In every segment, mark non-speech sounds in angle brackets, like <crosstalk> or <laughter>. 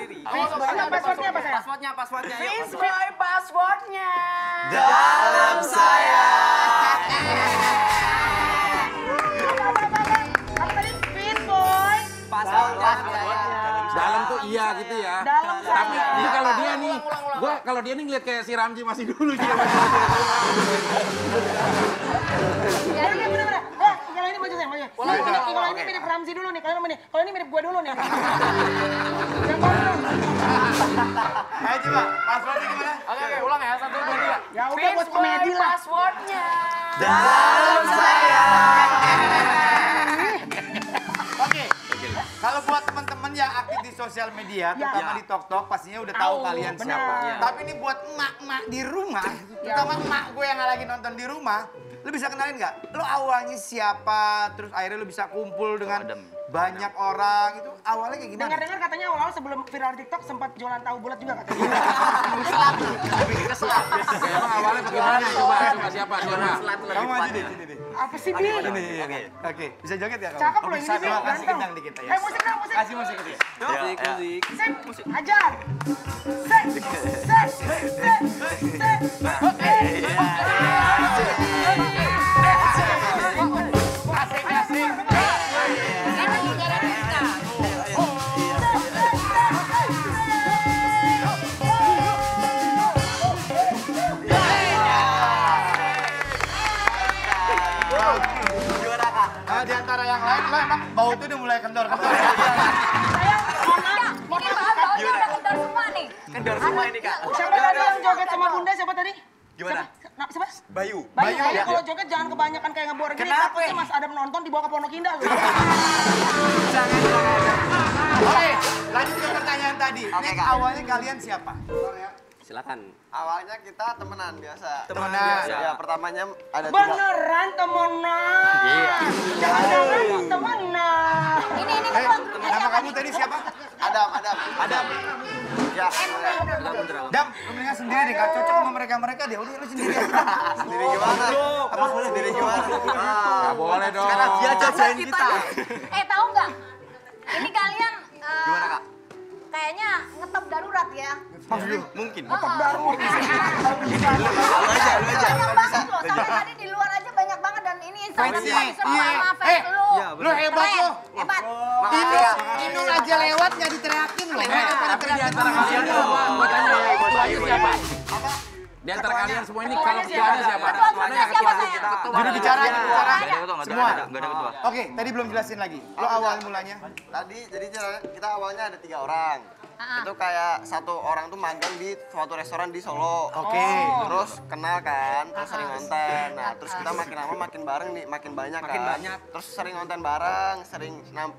sendiri. Passwordnya, passwordnya apa saya? Passwordnya, passwordnya. yuk, Please password. boy passwordnya. Dalam saya. Dalam tuh iya gitu ya. Dalam Tapi saya. ini kalau dia nih, gua kalau dia nih ngeliat kayak si Ramji masih dulu dia. Ya, Eh, kalau ini. Kalau ini, mirip Ramzi dulu nih, kalau ini, kalau ini mirip gua dulu nih. Yang mana? Ayo coba, passwordnya gimana? Oke, oke, ulang ya. Satu, dua, tiga. Ya udah buat komedi lah. Passwordnya. Dalam saya. Yang aktif di sosial media, Ya. terutama di TokTok, pastinya udah tahu kalian benar. siapa. Ya. Tapi ini buat emak-emak di rumah, terutama emak gue yang lagi nonton di rumah, lu bisa kenalin nggak? Lu awalnya siapa, terus akhirnya lu bisa kumpul dengan banyak orang, itu awalnya kayak gimana? Dengar-dengar katanya awal-awal sebelum viral TikTok sempat jualan tahu bulat juga katanya. <laughs> Emang awalnya bagaimana? Coba, coba siapa? Siapa? Kamu maju deh, sini deh. Apa sih, Bi? Oke, oke. Bisa joget ya kamu? Cakep loh ini, Bisa Bi. dong, kasih gendang dikit ya. Eh, musik dong, musik. Kasih musik dikit. Musik, musik. Sip, ajar. Sip, sip, sip, sip. Oke. Mulai kendor-kendor. Ini paham baunya udah kendor semua nih. Kendor semua ini, Kak. Siapa tadi yang joget sama Bunda? Siapa tadi? Gimana? Siapa? Siapa? Bayu. Bayu, Bayu, ya. kalau joget jangan kebanyakan kayak ngebor gini. Kenapa? Takutnya Mas Adam nonton dibawa ke Pondok Indah. loh. <laughs> Oke, lanjut ke pertanyaan tadi. Ini awalnya kalian siapa? Silakan. Awalnya kita temenan biasa. Temenan biasa. Ya, pertamanya ada tiga. Beneran temenan. Jangan-jangan temenan. Ini ini Eh, grupnya nama kamu tadi siapa? Adam, Adam. Adam. Ya, Dam, lu mendingan sendiri deh, gak cocok sama mereka-mereka deh. Udah, lu sendiri aja. <laughs> sendiri gimana? Apa sendiri gimana? Gak boleh dong. Dia jajain kita. Eh tahu nggak? Ini kalian? Kayaknya ngetop darurat ya. Mungkin. Ngetop darurat. Banyak banget loh. Tadi di luar aja banyak banget dan ini seru iya. sama Eh, fans lu. iya, Lu hebat lu. Hebat. Inul, Inul aja lewat nggak diteriakin loh. Eh, tapi di antara kalian ya, ketuanya siapa? Di antara kalian semua ini kalau ketuanya siapa? Ketua grupnya siapa? Juru bicara, juru bicara. Ada. Semua. Enggak ada ketua. Oke, tadi belum jelasin lagi. Lo awal mulanya. Tadi jadi kita awalnya ada tiga orang. Ah. Itu kayak satu orang tuh magang di suatu restoran di Solo. Oke. Terus kenal kan, terus sering konten. Nah, terus kita makin lama makin bareng nih, makin banyak Makin kan. banyak. Terus sering konten bareng, sering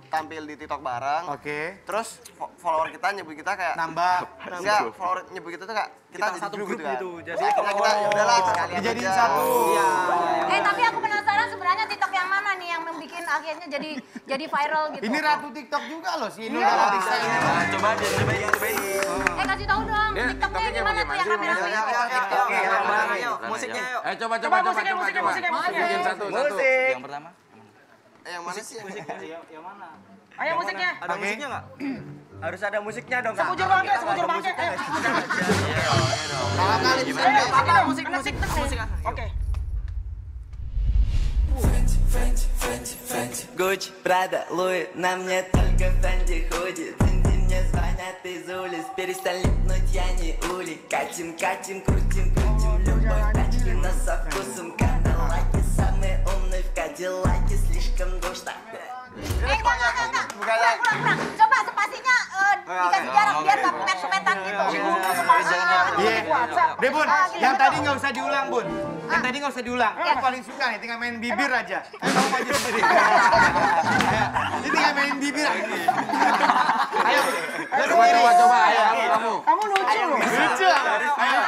tampil di TikTok bareng. Oke. Terus fo- follower kita nyebut kita kayak Nambah. enggak, follower nyebut kita tuh kayak kita, Kita jadi satu grup grup gitu kan. gitu, jadi- Terus akhirnya kita ya udahlah sekalian aja. satu. Iya. Eh tapi aku penasaran sebenarnya TikTok yang mana nih yang membuat akhirnya jadi jadi viral gitu. Ini ratu TikTok juga loh si Inul TikTok ini. Coba cobain. Eh kasih tahu dong, Dia TikToknya TikToknya gimana tuh yang bagaimana kamera sih? itu? Oke, yang bareng yuk. Musiknya yuk. Eh, coba, coba, Coba coba, musiknya, coba, musiknya, coba. musiknya, musiknya. Bikin satu, satu. Yang pertama. Eh, yang mana sih? Ayo musiknya. Ada Oke. musiknya nggak? Harus ada musiknya dong, Sebujur bangke, sebujur bangke. Ayo. Kalau kali bisa Ayo, nggak? apa musik, musik, musik. Oke. Гуччи, Прада, Луи, на мне только Фэнди ходит Инди мне звонят из улиц, перестань липнуть, я не ули Катим, катим, крутим, крутим, любовь тачки, но со вкусом Кадиллаки, самый умный в Кадиллаке, слишком душно Eh enggak, enggak, enggak, enggak. Kurang, kurang, kurang. Coba spasinya eh, dikasih jarak biar nggak pepet-pepetan gitu. Iya. Deh bun, Ah, gila, yang betul. tadi nggak usah diulang bun. Yang tadi nggak usah diulang. Aku paling suka nih, tinggal main bibir aja. Ayo kamu maju sendiri. Ayo, ini tinggal main bibir aja. Ayo, ayo Coba, coba. Ayo, kamu, kamu. Kamu lucu. Lucu. Ayo.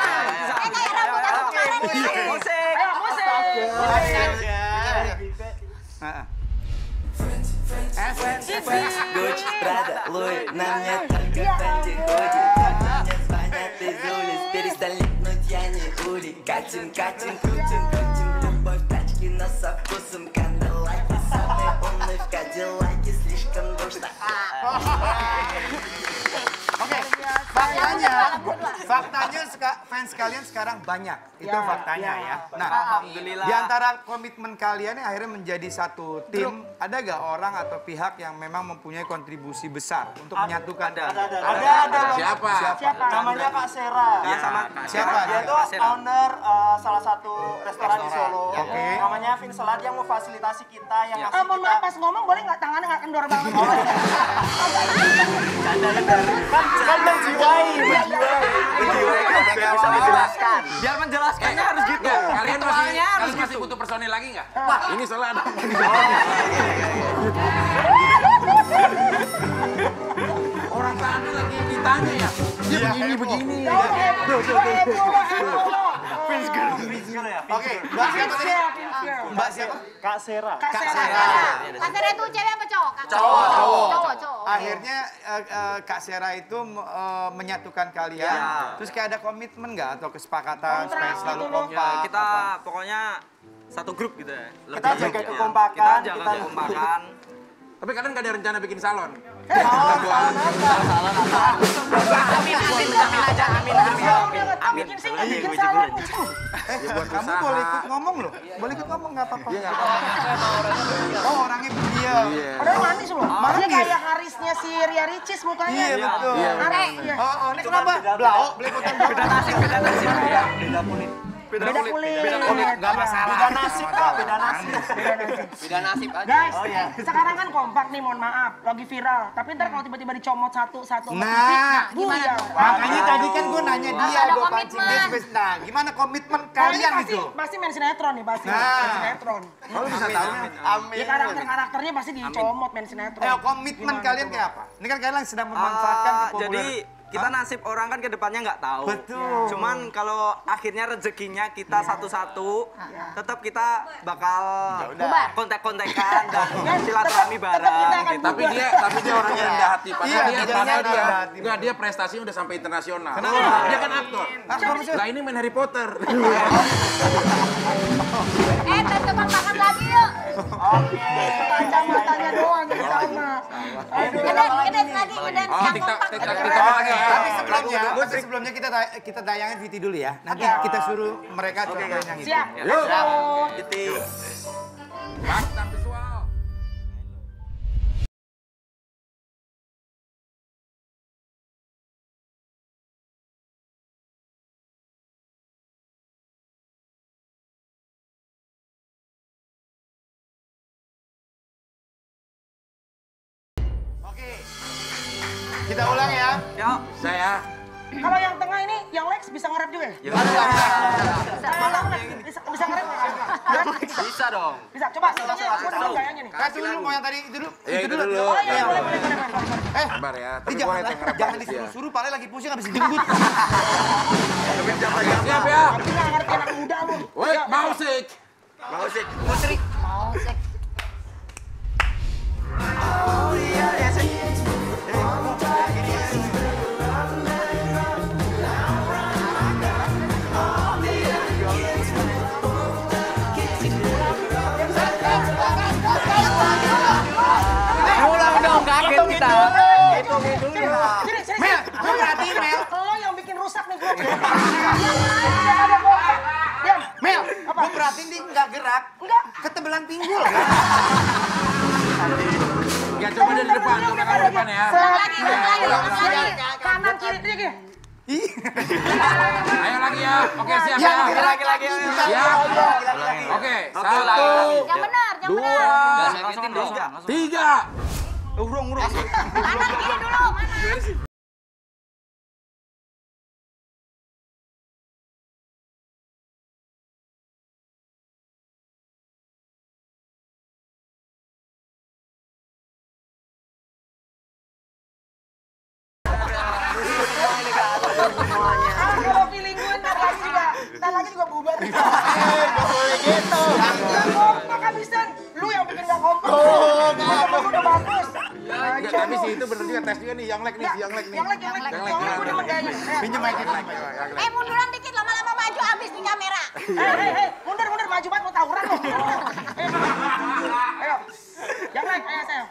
Kayak rambut aku kemarin я не ули Катим, крутим, крутим, любовь тачки, но со вкусом Кадиллаки, самый умный в Кадиллаке, 感動した？Fans, seka- fans kalian sekarang banyak, itu Ya, faktanya ya. ya. Nah, Alhamdulillah. di antara komitmen kalian yang akhirnya menjadi satu tim, ada gak orang atau pihak yang memang mempunyai kontribusi besar untuk menyatukan? Ada. Ada, ada. Siapa? Siapa? Namanya Kak Sera. Ya sama Siapa? Dia tuh owner uh, salah satu restoran di Solo. Oke. Namanya Vincelat yang memfasilitasi kita yang Ah, ngasih mohon maaf pas ngomong boleh nggak tangannya nggak kendor banget? <laughs> Kan menjiwai, menjiwai. Bisa menjelaskan. Biar menjelaskannya harus gitu. Enggak, kalian masih harus masih gitu. butuh personil lagi nggak? Wah, ini soalnya ada. Orang tadi lagi ditanya ya. Dia begini begini. Oke, Mbak siapa tadi? Mbak siapa? Kak Sera. Kak Kak Sera. Sera. Kasarnya itu cewek apa cowok? Cowok. Cowok. Cowok, cowok. Akhirnya eh, eh, Kak Sera itu eh, menyatukan kalian. Ya. Terus kayak ada komitmen nggak atau kesepakatan supaya selalu gitu kompak? Ya, kita pokoknya satu grup gitu ya. Kita jaga kekompakan, Kita jaga kekompakan. Tapi kalian nggak ada rencana bikin salon? Nggak bikin salah. Eh, kamu boleh ikut ngomong loh. Boleh ikut ngomong nggak apa-apa. <laughs> Oh, orangnya diam. Padahal manis loh. Dia kayak Harisnya si Ria Ricis mukanya. Iya, betul. Haris, iya. Oh, oh, ini kenapa? Blau, belepotan. Beda nasib, beda nasib. Beda kulit. Beda kulit. Beda kulit, nggak masalah. Beda nasib, Kak. Beda nasib. Beda nasib aja. Guys, sekarang kan kompak nih, mohon maaf, lagi viral. Tapi ntar kalau tiba-tiba dicomot satu-satu Nah, TV, buyar. Makanya tadi kan gue nanya dia, gue pancing dia Nah, gimana komitmen Nah, kalian pasti, itu? pasti main sinetron nih, pasti. Nah. Main sinetron. Kalau bisa tahu Amin. Ya karakter-karakternya pasti dicomot main sinetron. Eh, komitmen Gimana kalian kayak apa? Ini kan kalian sedang memanfaatkan Ah, kepopuler- jadi kita nasib orang kan ke depannya nggak tahu. Betul. Cuman kalau akhirnya rezekinya kita satu-satu, tetap kita bakal kontak-kontakan dan <laughs> silaturahmi tetap bareng. gitu. Tapi dia tapi dia orangnya rendah hati. Padahal Iya, dia dia padahal dia hati. enggak dia prestasinya udah sampai internasional. Kenapa? Dia kan aktor. Aktor maksudnya? Lah ini main Harry Potter. <laughs> Eh, tes tebak makan lagi yuk. Kacamatanya doang yang sama. Ngedance, ngedance lagi, ngedance Oh, yang TikTok, kompak. TikTok, ngedance. TikTok lagi. Tapi sebelumnya, tapi sebelumnya kita kita tayangin VT dulu ya. Nanti kita suruh mereka cobain yang itu. Siap. Yuk. Jadi Bantang Kita ulang ya. yuk. Saya Kalau yang tengah ini, yang Lex bisa nge-rap juga ya? Ya, Kalau yang Lex bisa, bisa nge-rap bisa dong. Bisa, coba. Kasih dulu mau yang tadi itu dulu. Ya, itu dulu. Oh iya, boleh, boleh, boleh, boleh. Eh, sabar ya. Tapi jangan, cek jangan disuruh-suruh, paling lagi pusing habis dijemput. Siap ya. Tapi nggak ngerti anak muda lu. Wait, musik. Mau sih, musrik. Mau perhatiin dia nggak gerak. Enggak. Ketebelan pinggul. <laughs> Ya coba dari depan, coba dari depan ya. Ulang lagi, ulang lagi, ulang lagi. Kanan kiri dia gini. Ayo lagi ya. Oke, siap Ya, ya. Lagi lagi. Siap. Oke, satu, Yang benar, yang dua, benar. Langsung dong. tiga. Urung, urung. Kanan kiri dulu, Ah, kalau feeling gue ntar lagi juga, ntar lagi juga bubar. Gak boleh gitu. Gak kompak. Lu yang bikin gak kompak. Oh, Lu udah bagus. Enggak, tapi sih itu bener juga tes juga nih, Yonglek nih, si Yonglek nih. Yang lagi, yang lagi. Yang Yang lagi, gue demen gayanya. Eh, Pinjem mic itu. Eh, munduran dikit, lama-lama maju habis di kamera. Hei, hei, hei, mundur, mundur, maju banget mau tawuran lo. Eh, Ayo, yang lain, ayo saya.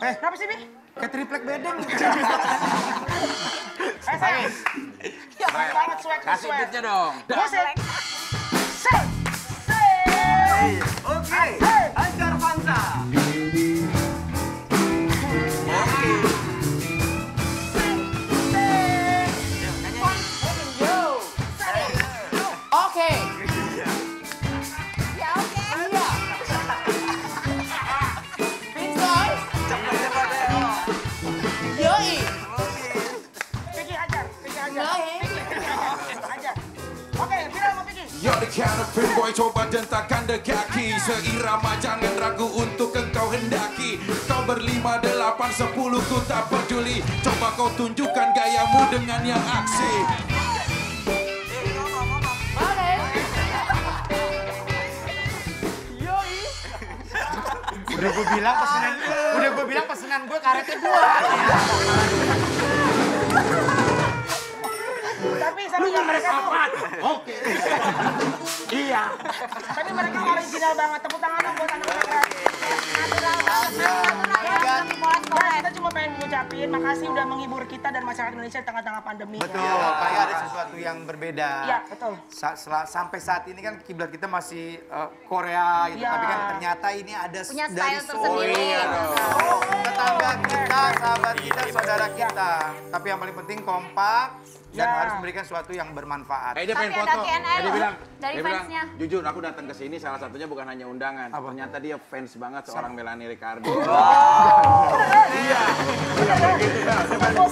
Eh, kenapa sih, Bi? Kayak triplek bedeng. <laughs> Banget swag Kasih beatnya dong. Musik. Oke, Anjar Fansa. Fanboy coba dentakkan the kaki Seirama jangan ragu untuk engkau hendaki. Kau berlima, delapan, sepuluh ku tak peduli. Coba kau tunjukkan gayamu dengan yang aksi. Udah gue bilang pesanan, udah gue bilang pesanan gue karetnya dua. Yang mereka tuh. Oke. Iya. Tapi mereka original banget. Tepuk tangan dong buat anak-anak kreatif. Natural banget. Natural ya. Nah, kita cuma pengen ngucapin makasih udah menghibur kita dan masyarakat Indonesia di tengah-tengah pandemi. Betul, kayak ada sesuatu yang berbeda. Iya, betul. Sa- sampai saat ini kan kiblat kita masih eh, Korea gitu, Iya. tapi kan ternyata ini ada Punya dari style tersendiri. Solo. tetangga kita, sahabat kita, saudara kita. Tapi yang paling penting kompak dan Ya. harus memberikan sesuatu yang bermanfaat. Eh dia pengen ada foto. Dia bilang, dari dia bilang, fansnya. jujur aku datang ke sini salah satunya bukan hanya undangan. Ternyata dia fans banget seorang Melanie Ricardo. Gue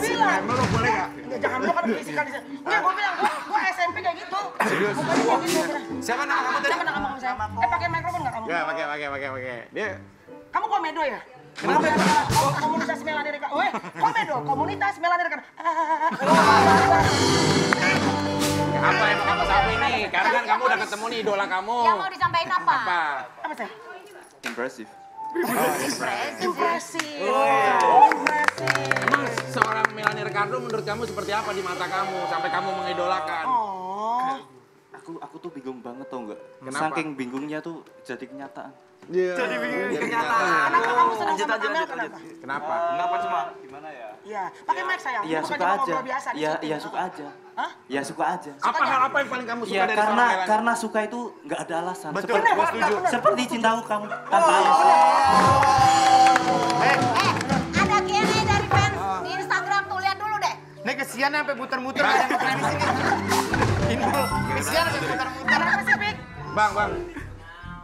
bilang. Lu boleh gak? Jangan lu kan sini. Enggak, gue bilang, gue, SMP kayak gitu. Serius? Gitu. Siapa nama kamu tadi? Siapa nama kamu saya? Eh, pakai mikrofon nggak kamu? Ya, pakai pakai pakai pakai. Dia Kamu komedo ya? Kenapa? Oh, komunitas Melani Rika. Weh, komedo, komunitas Melani Rika. apa yang mau kamu sampaikan nih? Karena kan kamu udah ketemu nih idola kamu. Yang mau disampaikan apa? Apa? Apa saya? Impresif. Impresif. Impresif. Emang seorang Melanie Ricardo menurut kamu seperti apa di mata kamu sampai kamu mengidolakan? Oh. Aku aku tuh bingung banget tau nggak? Kenapa? Saking bingungnya tuh jadi kenyataan. Jadi bingung. Kenyataan. Kenapa kamu senang sama Kamel? lanjut. Kenapa? lanjut. Kenapa? Kenapa cuma? Iya, pakai mic sayang. Ya Bukan suka cuma aja. ngobrol biasa di Ya syuting. ya suka aja. Hah? Ya suka aja. Apa hal apa yang paling kamu suka Ya dari karena seorang karena suka itu nggak ada alasan. Betul, Seperti, gua setuju. seperti cintaku kamu tanpa alasan. Eh, ada Q&A dari fans di Instagram tuh lihat dulu deh. Ini kesian sampai muter-muter ada yang di sini. Indul, kesian sampai muter-muter. Kenapa sih? Bang, bang.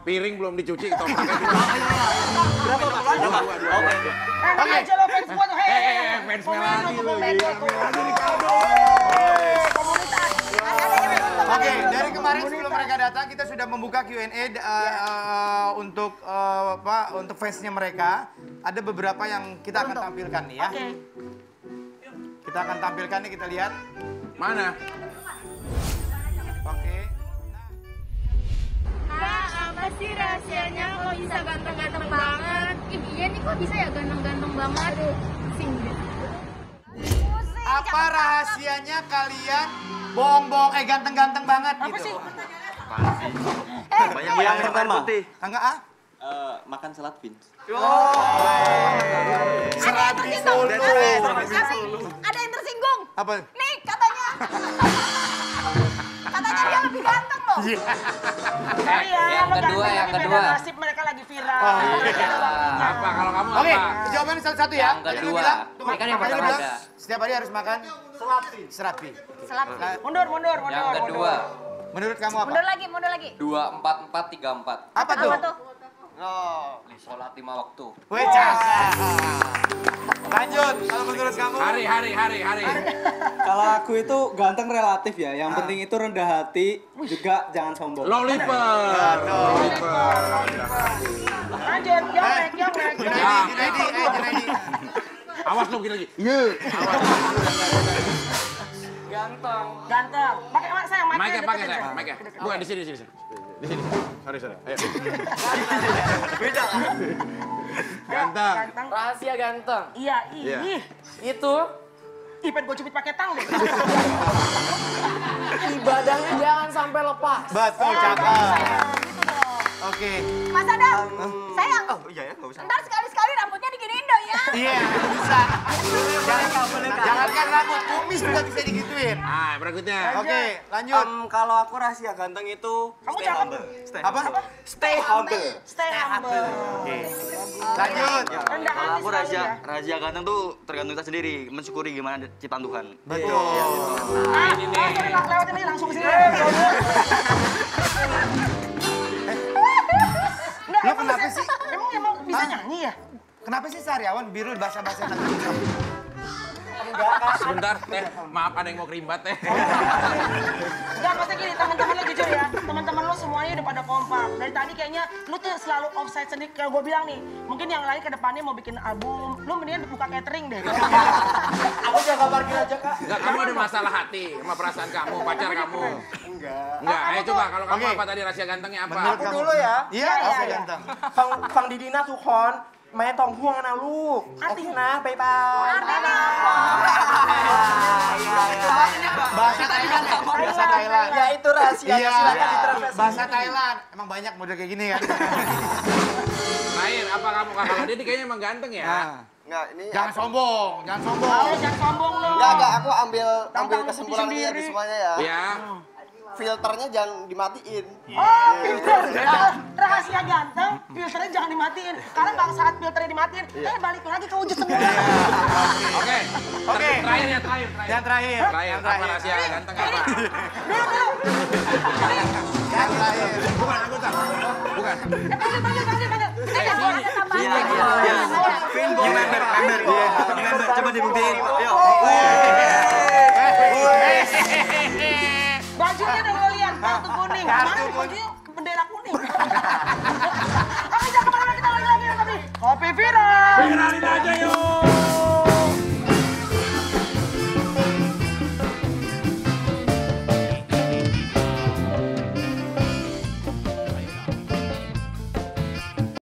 Piring belum dicuci, <laughs> topraknya Eh, ini aja lo fans. Hei, Eh, eh, eh, fans Melani tuh. Melani Ricardo. Komunitas. Oke, dari kemarin sebelum mereka datang kita sudah membuka Q&A uh, uh, untuk uh, apa untuk fansnya mereka. Ada beberapa yang kita akan tampilkan nih ya. Oke. Kita akan tampilkan nih kita lihat. Mana? Bisa ganteng-ganteng banget? Ih, iya nih kok bisa ya ganteng-ganteng banget? Pusing deh. Apa rahasianya kalian bohong-bohong eh ganteng-ganteng banget Apa gitu? sih? Banyak yang air putih. Enggak ah? Eh, makan salad beans. Serat di Solo. Ada yang tersinggung. Apa? Nih katanya. katanya dia lebih ganteng loh. Sorry ya, Yang kedua, yang kedua. Oh. Apa? Kalau kamu Oke, apa? jawabannya satu-satu ya. Yang Tadi lu kedua. bilang, Ini kan yang lu pertama bilang, ada. Setiap hari harus makan serapi. Serapi. Selap. Mundur, mundur, mundur. Yang kedua, Menurut kamu apa? Mundur lagi, mundur lagi. dua empat empat tiga empat. Apa tuh? Apa tuh? Sholat lima waktu. Weh. Lanjut, kalau menurut kamu? Hari, hari, hari, hari. Kalau aku itu ganteng relatif ya. Yang penting itu rendah hati, juga jangan sombong. Lollipop. Lollipop. Lanjut, jongrek, jongrek. Junaidi, Junaidi, eh Junaidi. Awas lu begini lagi. Iya. Ganteng. Pakai mak saya, Mic-nya pakai deketin saya, mic-nya. Bukan di sini, di sini. Di sini. Sorry, sorry. Ayo. Beda. Ganteng. Ganteng. Rahasia ganteng. Iya, Iya. Itu Ih, pengen gue cubit pakai tang deh. ibadahnya jangan sampai lepas. Betul, cakep. Oke. Mas Adam, sayang. Oh iya ya nggak usah. Ntar sekali-sekali rambutnya diginiin dong ya. Iya, bisa. <laughs> Jangan, jangankan rambut, kumis juga bisa digituin. Ah, berikutnya. Oke, lanjut. Em, kalau aku rahasia ganteng itu Kamu stay humble. Apa? Stay humble. Stay humble. Lanjut. Rendah Kalau aku rahasia, ya. rahasia ganteng tuh tergantung kita sendiri, mensyukuri gimana ciptaan Tuhan. Betul. Ah, ini nih. Lewatin aja langsung ke sini. Enggak, Lu kenapa sih? Emang emang bisa nyanyi ya? Kenapa sih Sariawan biru bahasa-bahasa enggak kan? Sebentar, teh. Maaf ada yang mau kerimbat, teh. Enggak, maksudnya gini, teman-teman lo jujur ya. Teman-teman lo semuanya udah pada kompak. Dari tadi kayaknya lo tuh selalu offside sendiri. Kayak gue bilang nih, mungkin yang lain ke depannya mau bikin album. Lo mendingan buka catering deh. Aku jaga parkir aja, Kak. Enggak, kamu ada masalah hati sama perasaan kamu, pacar kamu. Enggak. Enggak, ayo coba kalau kamu apa tadi rahasia gantengnya apa? Aku dulu ya. Iya, iya rahasia iya. ganteng. Fang Didina Sukhon, งดีๆนะทุกคนแม่ต้องห่วงนะลูก โอเคนะ บ๊ายบาย Artinya Bahasa Thailand ya? Bahasa Thailand. Ya itu rahasianya, Iya, silakan ditranslasi. bahasa Thailand. Emang banyak model kayak gini kan? Terakhir, apa kamu kalau dia kayaknya emang ganteng ya? Nah, Enggak, ini jangan sombong, jangan sombong. Ayo jangan sombong lo. Enggak, enggak, aku ambil ambil Tantang kesimpulan diri ini ya di sendiri. semuanya ya. Ya. Filternya jangan dimatiin. Oh, filter. Ah, Rahasia ganteng, filternya jangan dimatiin. Karena bang saat filternya dimatiin, eh balik lagi ke wujud semula. Oke. Oke. Terakhir ya, terakhir, terakhir. Yang terakhir. Terakhir, Yang terakhir. rahasia ganteng apa? Dulu, dulu. Yang terakhir. Bukan anggota. Bukan. Eh, panggil, panggil, panggil, panggil. Eh, Ada tambahan. Iya, iya, iya. Bawa member, member. Member, coba dibuktiin. Yuk bajunya dong kalian, kartu kuning. Kartu kuning. bendera kuning. Oke, jangan ke mana-mana kita lagi lagi nanti. Kopi viral. Viralin aja yuk.